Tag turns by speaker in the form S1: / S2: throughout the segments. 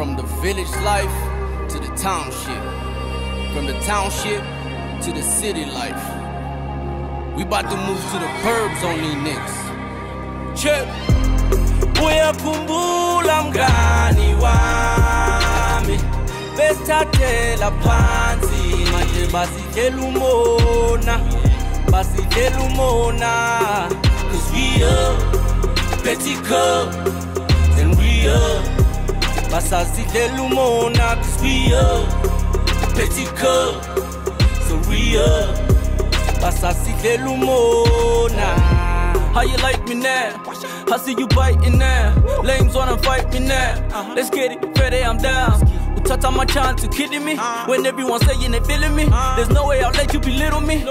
S1: From the village life to the township. From the township to the city life. We about to move to the burbs on these niggas. Check.
S2: mngani wami cause we up cup we up basasidlela umona cause we up petty cup so we up basasidlela umona how you like me now? I see you biting now. Lames wanna fight me now. Let's get it, Freddy, I'm down. Touch on my chance, you kidding me? When everyone saying they feeling me, there's no way I'll let you belittle me.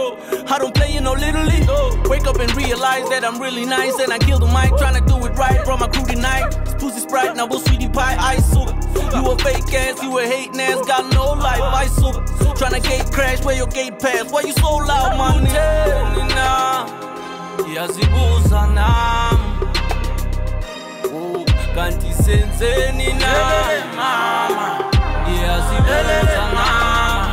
S2: I don't play in no little league. Wake up and realize that I'm really nice and I kill the mic, trying to do it right. Brought my crew tonight. Pussy sprite, now we'll sweetie pie, ice. You a fake ass, you a hating ass, got no life, ice sugar. Tryna gate crash, where your gate pass? Why you so loud, my nigga? Yazibuza nami Oh, kanti senzeni na. Mama. Yazibuza nami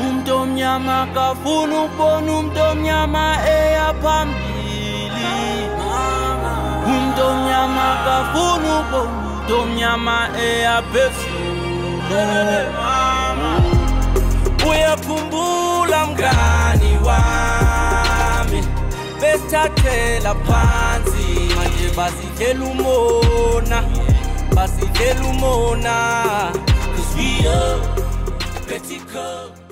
S2: Umuntu omnyama kafuna ukubona umuntu omnyama eya phambili. Umuntu omnyama kafuna ukubona umuntu omnyama eya eh, phezulu Uyakhumbula mngani wami. Besithathela phansi manje basidlela umona. Basidlela umona. Cause we up petty cup